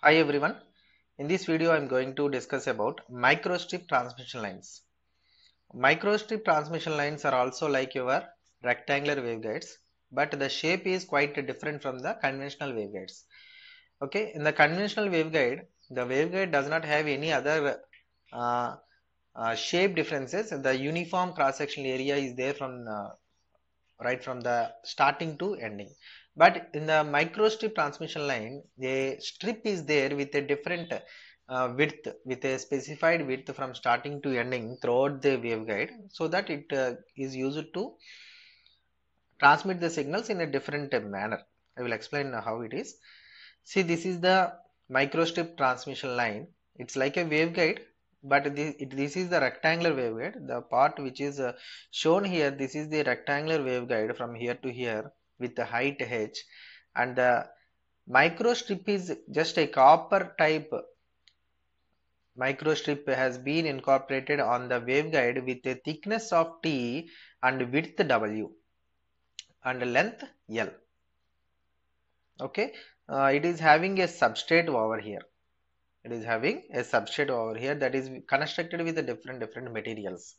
Hi everyone. In this video I am going to discuss about microstrip transmission lines. Microstrip transmission lines are also like your rectangular waveguides but the shape is quite different from the conventional waveguides. Okay, in the conventional waveguide the waveguide does not have any other uh, uh, shape differences. The uniform cross sectional area is there from uh, right from the starting to ending. But in the microstrip transmission line a strip is there with a different uh, width with a specified width from starting to ending throughout the waveguide so that it uh, is used to transmit the signals in a different manner. I will explain how it is. See this is the microstrip transmission line. It's like a waveguide but this, it, this is the rectangular waveguide. The part which is uh, shown here this is the rectangular waveguide from here to here with the height h. And the microstrip is just a copper type. Microstrip has been incorporated on the waveguide with a thickness of t and width w and length l. Okay? Uh, it is having a substrate over here it is having a substrate over here that is constructed with the different different materials.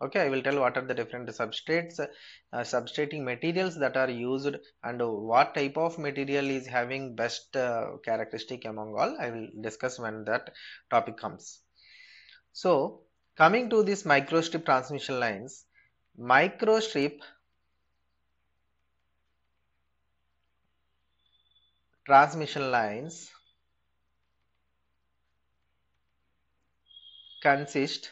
Okay i will tell what are the different substrates uh, substrating materials that are used and what type of material is having best uh, characteristic among all. I will discuss when that topic comes. So coming to this microstrip transmission lines microstrip transmission lines consist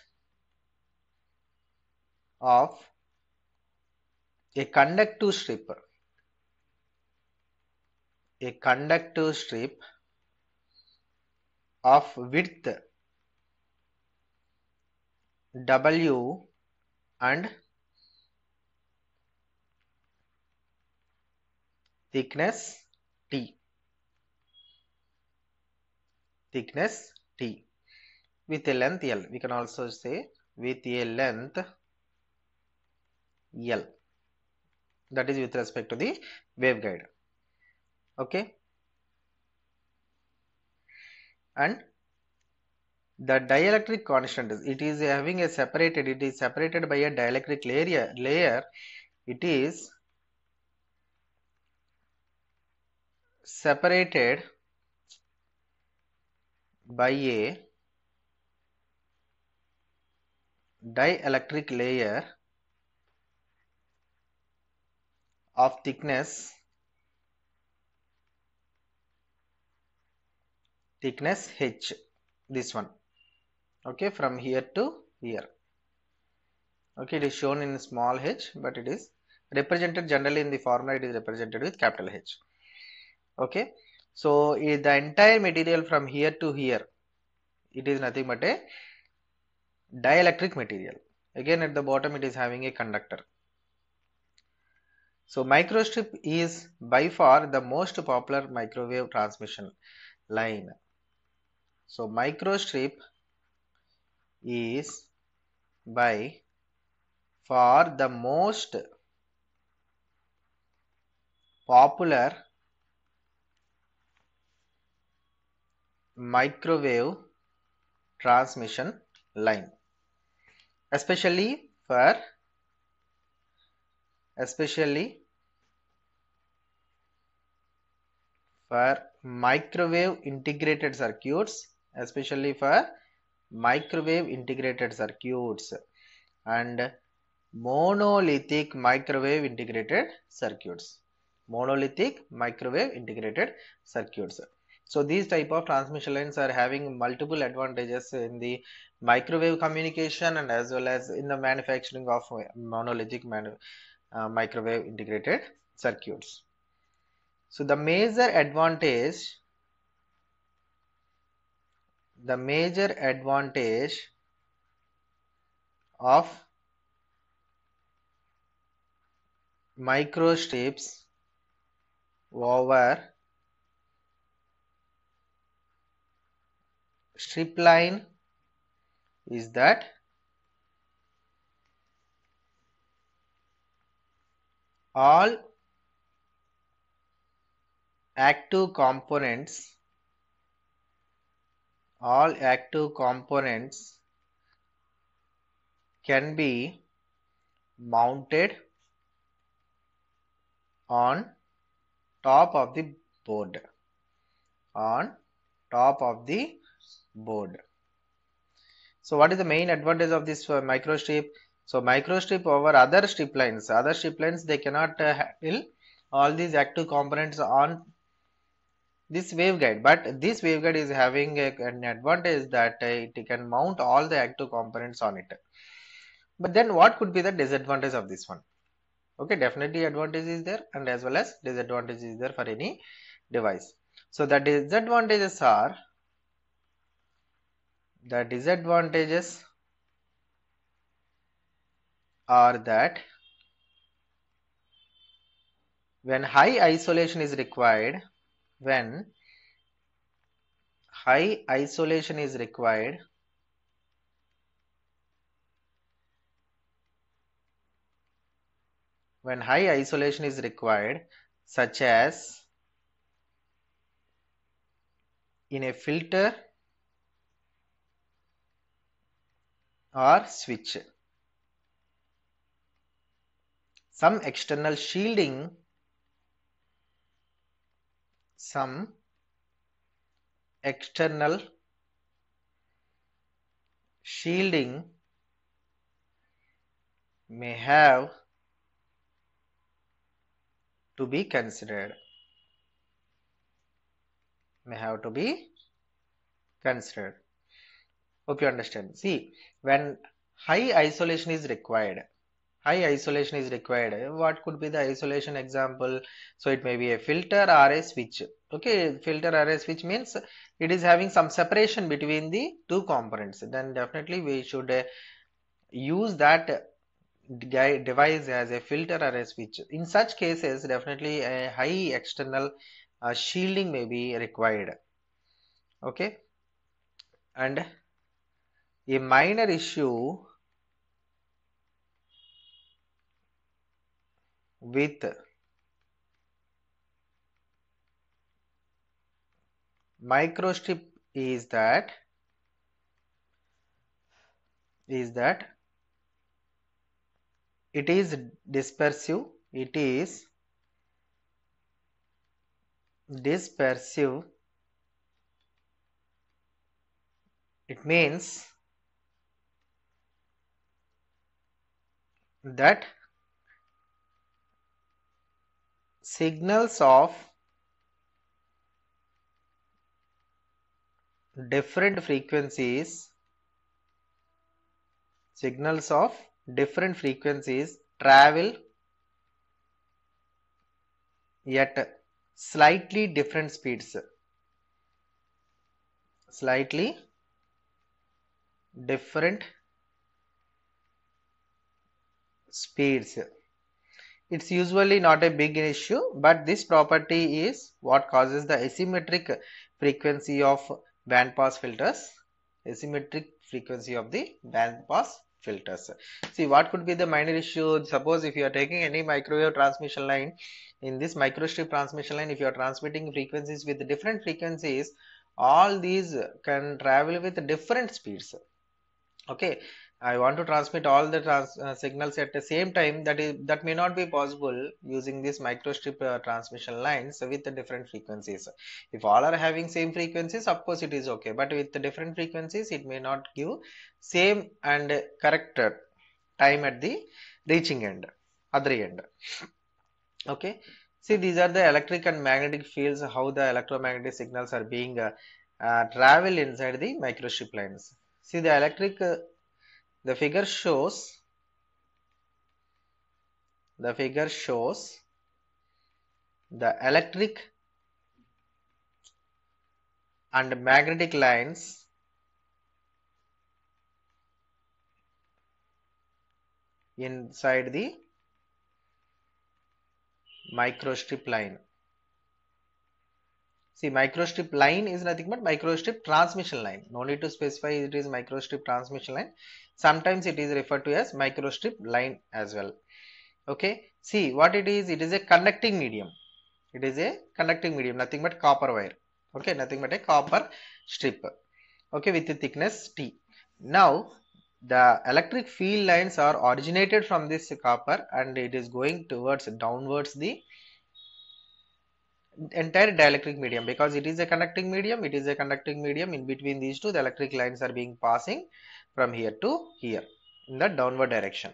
of a conductive strip. A conductive strip of width w and thickness t. Thickness t with a length l. We can also say with a length L. That is with respect to the waveguide. Okay? And the dielectric constant is it is having a separated it is separated by a dielectric layer layer. It is separated by a dielectric layer of thickness thickness h this one. Okay from here to here. Okay it is shown in small h but it is represented generally in the formula it is represented with capital h. Okay so the entire material from here to here it is nothing but a dielectric material. Again at the bottom it is having a conductor. So microstrip is by far the most popular microwave transmission line. So microstrip is by far the most popular microwave transmission line especially for especially for microwave integrated circuits especially for microwave integrated circuits and monolithic microwave integrated circuits. Monolithic microwave integrated circuits so these type of transmission lines are having multiple advantages in the microwave communication and as well as in the manufacturing of monolithic uh, microwave integrated circuits. So the major advantage the major advantage of microstrips over strip line is that all active components all active components can be mounted on top of the board on top of the board. So what is the main advantage of this uh, microstrip? So microstrip over other strip lines. Other strip lines they cannot uh, handle all these active components on this waveguide. But this waveguide is having a, an advantage that uh, it can mount all the active components on it. But then what could be the disadvantage of this one? Okay definitely advantage is there and as well as disadvantage is there for any device. So the disadvantages are the disadvantages are that when high isolation is required when high isolation is required when high isolation is required such as in a filter or switch. Some external shielding. Some external shielding may have to be considered. May have to be considered hope you understand. See when high isolation is required high isolation is required what could be the isolation example? So it may be a filter or a switch. Okay filter or a switch means it is having some separation between the two components. Then definitely we should use that device as a filter or a switch. In such cases definitely a high external uh, shielding may be required. Okay? And a minor issue with microstrip is that is that it is dispersive it is dispersive. It means that signals of different frequencies signals of different frequencies travel at slightly different speeds. Slightly different speeds. It's usually not a big issue but this property is what causes the asymmetric frequency of bandpass filters. Asymmetric frequency of the bandpass filters. See what could be the minor issue? Suppose if you are taking any microwave transmission line in this microstrip transmission line if you are transmitting frequencies with different frequencies all these can travel with different speeds. Okay I want to transmit all the trans, uh, signals at the same time. That is that may not be possible using this microstrip uh, transmission lines with the different frequencies. If all are having same frequencies of course it is okay. But with the different frequencies it may not give same and correct time at the reaching end other end. Okay? See these are the electric and magnetic fields how the electromagnetic signals are being uh, uh, travel inside the microstrip lines. See the electric uh, the figure shows the figure shows the electric and magnetic lines inside the microstrip line See microstrip line is nothing but microstrip transmission line. No need to specify it is microstrip transmission line. Sometimes it is referred to as microstrip line as well. Okay. See what it is. It is a conducting medium. It is a conducting medium. Nothing but copper wire. Okay. Nothing but a copper strip. okay with the thickness t now the electric field lines are originated from this copper and it is going towards downwards the entire dielectric medium because it is a conducting medium it is a conducting medium. In between these two the electric lines are being passing from here to here in the downward direction.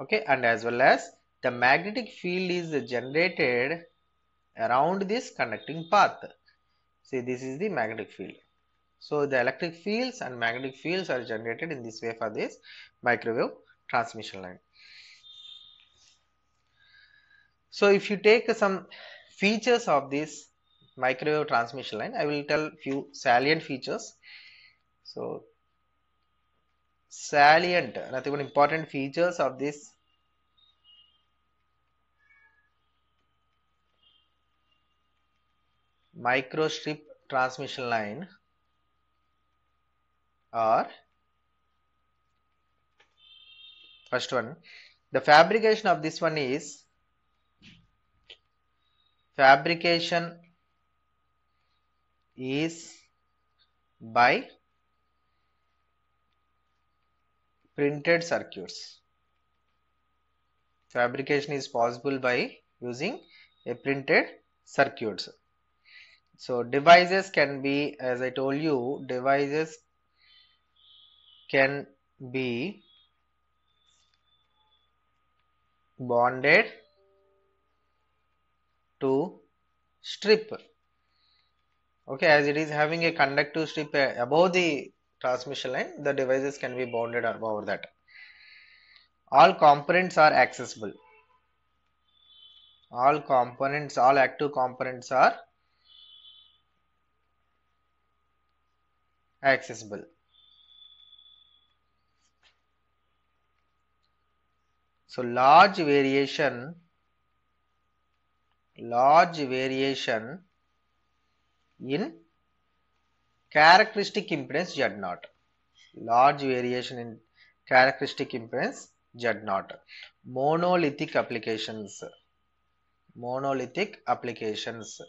Okay and as well as the magnetic field is generated around this conducting path. See this is the magnetic field. So the electric fields and magnetic fields are generated in this way for this microwave transmission line. So if you take some features of this microwave transmission line i will tell few salient features. So salient nothing but important features of this microstrip transmission line are first one the fabrication of this one is fabrication is by printed circuits. Fabrication is possible by using a printed circuits so devices can be as i told you devices can be bonded to strip. Okay as it is having a conductive strip above the transmission line the devices can be bonded over that. All components are accessible. All components all active components are accessible. So large variation large variation in characteristic impedance Z0 large variation in characteristic impedance Z0 monolithic applications. Monolithic applications.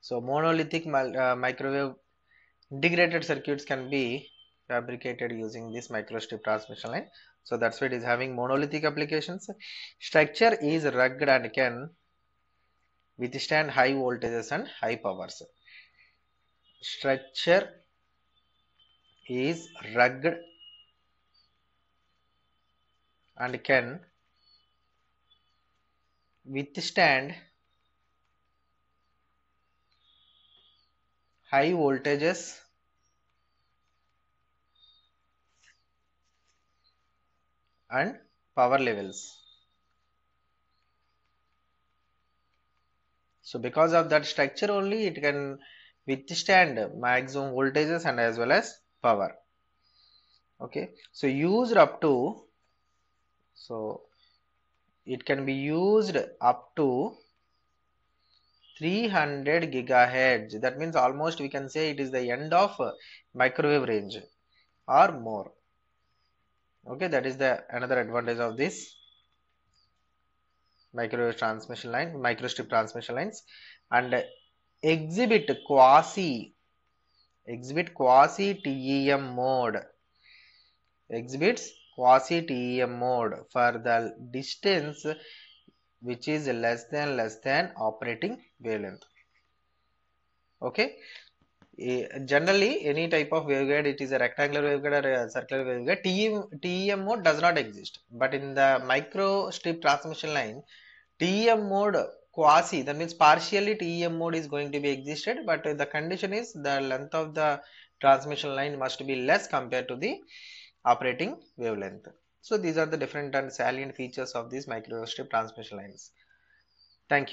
So monolithic uh, microwave integrated circuits can be fabricated using this microstrip transmission line. So that's why it is having monolithic applications. Structure is rugged and can withstand high voltages and high powers structure is rugged and can withstand high voltages and power levels. So because of that structure only it can withstand maximum voltages and as well as power. Okay. So used up to so it can be used up to 300 gigahertz that means almost we can say it is the end of microwave range or more okay that is the another advantage of this microwave transmission line microstrip transmission lines and exhibit quasi exhibit quasi TEM mode. Exhibits quasi TEM mode for the distance which is less than less than operating wavelength. Okay generally any type of waveguide it is a rectangular waveguide or a circular waveguide TEM, TEM mode does not exist. But in the micro strip transmission line TEM mode quasi that means partially TEM mode is going to be existed but the condition is the length of the transmission line must be less compared to the operating wavelength. So these are the different and salient features of these micro strip transmission lines